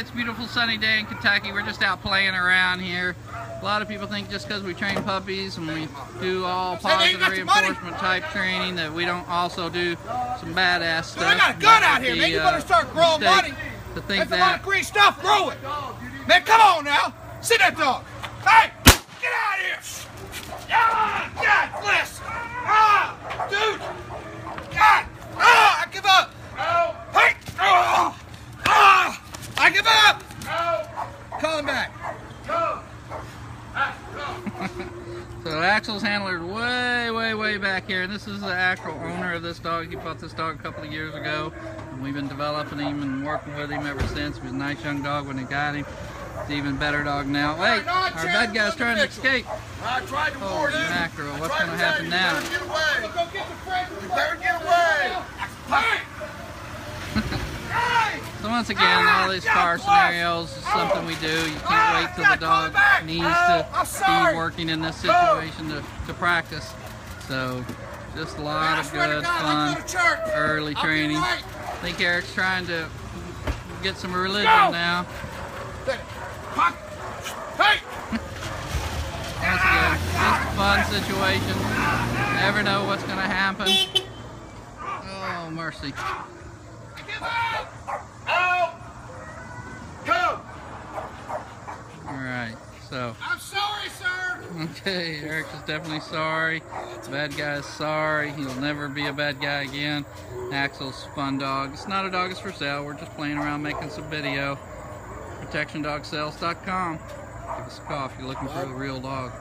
it's a beautiful sunny day in Kentucky. We're just out playing around here. A lot of people think just because we train puppies and we do all positive reinforcement type training that we don't also do some badass stuff. I got a gun out here, The, man. You uh, better start growing money. To think That's a lot of green stuff. Grow it. Man, come on now. Sit that dog. Hey, get out of here. Yeah, God bless. Ah, dude. God. Ah, I give up. No. Hey. Ah, ah, I give up. No. Call him back. So Axel's handler's way, way, way back here, and this is the actual owner of this dog. He bought this dog a couple of years ago, and we've been developing him and working with him ever since. He was a nice young dog when he got him. He's an even better dog now. Wait, our bad guy's trying to escape. I tried to Holy mackerel, what's going to happen now? Get away. Go get the friend. You better get away. Hey. Hey. So once again, all these car scenarios is something we do. You can't wait till the dog needs to be working in this situation to, to practice. So just a lot of good, fun, go to church. early training. I think Eric's trying to get some religion now. Fuck. Hey. Once again, just a fun situation. Never know what's going to happen. Oh, mercy. Give up. Out. Go. All right, so. I'm sorry, sir. Okay, Eric is definitely sorry. Bad guy's sorry. He'll never be a bad guy again. Axel's fun dog. It's not a dog, it's for sale. We're just playing around making some video. ProtectionDogSales.com. Give us a call if you're looking for a real dog.